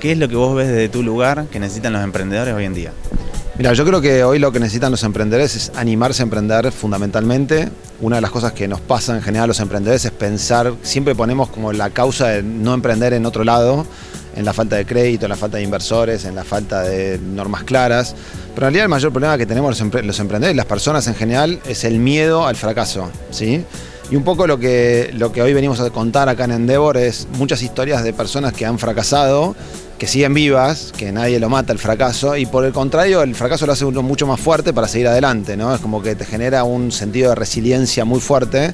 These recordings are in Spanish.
¿Qué es lo que vos ves desde tu lugar que necesitan los emprendedores hoy en día? Mira, yo creo que hoy lo que necesitan los emprendedores es animarse a emprender fundamentalmente. Una de las cosas que nos pasa en general a los emprendedores es pensar, siempre ponemos como la causa de no emprender en otro lado, en la falta de crédito, en la falta de inversores, en la falta de normas claras. Pero en realidad el mayor problema que tenemos los, emprendedores las personas en general es el miedo al fracaso. ¿sí? Y un poco lo que, lo que hoy venimos a contar acá en Endeavor es muchas historias de personas que han fracasado que siguen vivas, que nadie lo mata el fracaso, y por el contrario, el fracaso lo hace uno mucho más fuerte para seguir adelante, ¿no? Es como que te genera un sentido de resiliencia muy fuerte,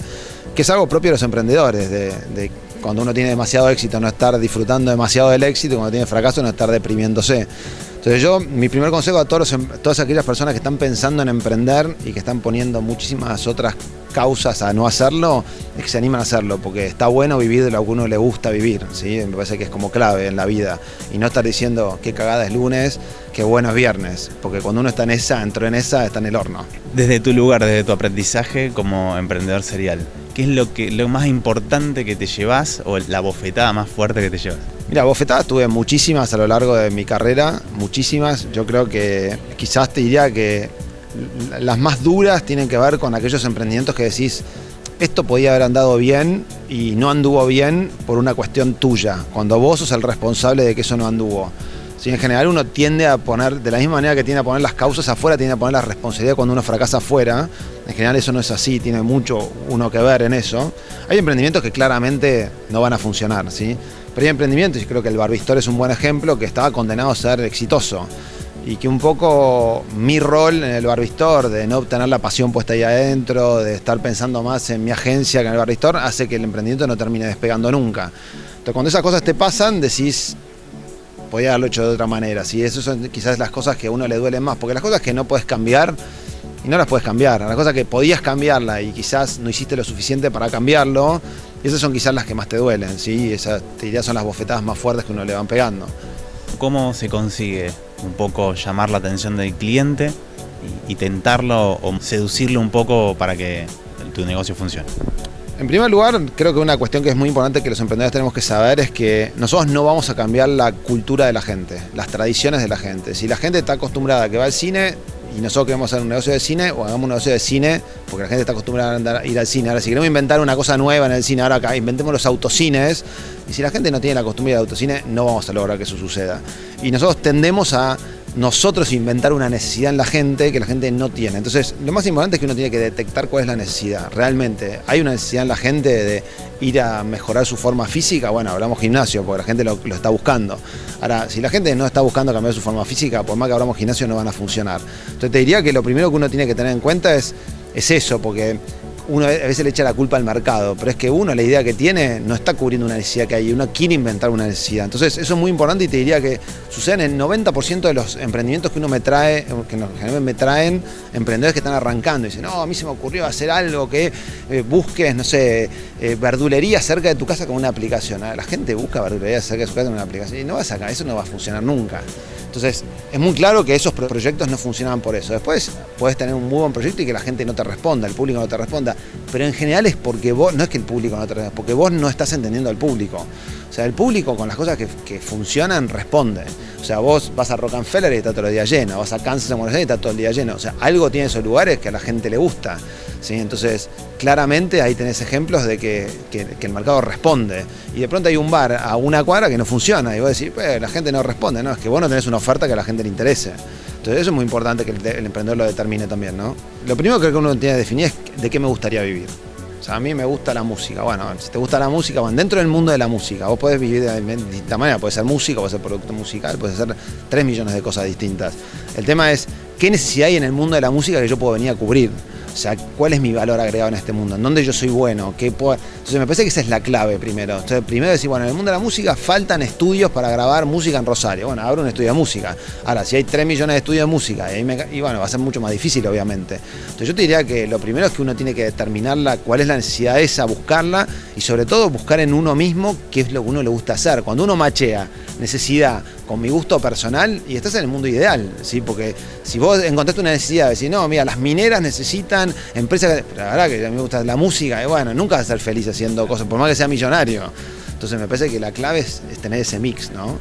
que es algo propio de los emprendedores, de, cuando uno tiene demasiado éxito no estar disfrutando demasiado del éxito, cuando tiene fracaso no estar deprimiéndose. Entonces yo, mi primer consejo a todos em, todas aquellas personas que están pensando en emprender y que están poniendo muchísimas otras causas a no hacerlo es que se animan a hacerlo, porque está bueno vivir de lo que uno le gusta vivir, ¿sí? me parece que es como clave en la vida, y no estar diciendo qué cagada es lunes, qué bueno es viernes, porque cuando uno está en esa, entró en esa, está en el horno. Desde tu lugar, desde tu aprendizaje como emprendedor serial, ¿qué es lo, que, lo más importante que te llevas o la bofetada más fuerte que te llevas? Mira, bofetadas tuve muchísimas a lo largo de mi carrera, muchísimas. Yo creo que quizás te diría que las más duras tienen que ver con aquellos emprendimientos que decís, esto podía haber andado bien y no anduvo bien por una cuestión tuya, cuando vos sos el responsable de que eso no anduvo. Si en general uno tiende a poner, de la misma manera que tiende a poner las causas afuera, tiende a poner la responsabilidad cuando uno fracasa afuera. En general eso no es así, tiene mucho uno que ver en eso. Hay emprendimientos que claramente no van a funcionar, ¿sí? Pero hay emprendimientos, y creo que el Barbistor es un buen ejemplo, que estaba condenado a ser exitoso y que un poco mi rol en el Barbistor, de no obtener la pasión puesta ahí adentro, de estar pensando más en mi agencia que en el Barbistor, hace que el emprendimiento no termine despegando nunca. Entonces cuando esas cosas te pasan, decís, podía haberlo hecho de otra manera. ¿sí? Esas son quizás las cosas que a uno le duelen más, porque las cosas que no puedes cambiar, y no las puedes cambiar, las cosas que podías cambiarla y quizás no hiciste lo suficiente para cambiarlo, esas son quizás las que más te duelen, ¿sí? esas te son las bofetadas más fuertes que uno le van pegando. ¿Cómo se consigue un poco llamar la atención del cliente y, tentarlo o seducirlo un poco para que tu negocio funcione? En primer lugar, creo que una cuestión que es muy importante que los emprendedores tenemos que saber es que nosotros no vamos a cambiar la cultura de la gente, las tradiciones de la gente. Si la gente está acostumbrada a que va al cine y nosotros queremos hacer un negocio de cine o hagamos un negocio de cine, porque la gente está acostumbrada a ir al cine. Ahora, si queremos inventar una cosa nueva en el cine, ahora acá inventemos los autocines. Y si la gente no tiene la costumbre de autocine, no vamos a lograr que eso suceda. Y nosotros tendemos a nosotros inventar una necesidad en la gente que la gente no tiene. Entonces, lo más importante es que uno tiene que detectar cuál es la necesidad. Realmente, ¿hay una necesidad en la gente de ir a mejorar su forma física? Bueno, hablamos gimnasio, porque la gente lo, está buscando. Ahora, si la gente no está buscando cambiar su forma física, por más que hablamos gimnasio, no van a funcionar. Entonces, te diría que lo primero que uno tiene que tener en cuenta es, es eso, porque uno a veces le echa la culpa al mercado, pero es que uno la idea que tiene no está cubriendo una necesidad que hay, uno quiere inventar una necesidad. Entonces eso es muy importante y te diría que suceden en el 90% de los emprendimientos que uno me trae, que generalmente me traen emprendedores que están arrancando y dicen, no, a mí se me ocurrió hacer algo que eh, busques, no sé, eh, verdulería cerca de tu casa con una aplicación. Ah, la gente busca verdulería cerca de su casa con una aplicación y no va a sacar, eso no va a funcionar nunca. Entonces, es muy claro que esos proyectos no funcionan por eso. Después puedes tener un muy buen proyecto y que la gente no te responda, el público no te responda. Pero en general es porque vos, no es que el público no te responda, porque vos no estás entendiendo al público. O sea, el público con las cosas que, funcionan responde. O sea, vos vas a Rockefeller y está todo el día lleno, vas a Kansas en Buenos y está todo el día lleno. O sea, algo tiene esos lugares que a la gente le gusta. ¿sí? Entonces, claramente ahí tenés ejemplos de que, el mercado responde. Y de pronto hay un bar a una cuadra que no funciona. Y vos decís, pues la gente no responde. No, es que vos no tenés una oferta que a la gente le interese. Entonces, eso es muy importante que el, emprendedor lo determine también, ¿no? Lo primero que uno tiene que definir es de qué me gustaría vivir. O sea, a mí me gusta la música. Bueno, si te gusta la música, bueno, dentro del mundo de la música, vos podés vivir de distinta manera. Puede ser música, puede ser producto musical, puede ser tres millones de cosas distintas. El tema es, ¿qué necesidad hay en el mundo de la música que yo puedo venir a cubrir? O sea, ¿cuál es mi valor agregado en este mundo? ¿En dónde yo soy bueno? ¿Qué puedo... Entonces me parece que esa es la clave primero. Entonces, primero decir, bueno, en el mundo de la música faltan estudios para grabar música en Rosario. Bueno, abro un estudio de música. Ahora, si hay 3 millones de estudios de música, y, bueno, va a ser mucho más difícil, obviamente. Entonces yo te diría que lo primero es que uno tiene que determinar cuál es la necesidad esa, buscarla y sobre todo buscar en uno mismo qué es lo que uno le gusta hacer. Cuando uno machea necesidad con mi gusto personal y estás en el mundo ideal, ¿sí? Porque si vos encontraste una necesidad de decir, no, mira, las mineras necesitan empresas, la verdad que a mí me gusta la música, y bueno, nunca vas a ser feliz haciendo cosas, por más que sea millonario. Entonces me parece que la clave es, tener ese mix, ¿no?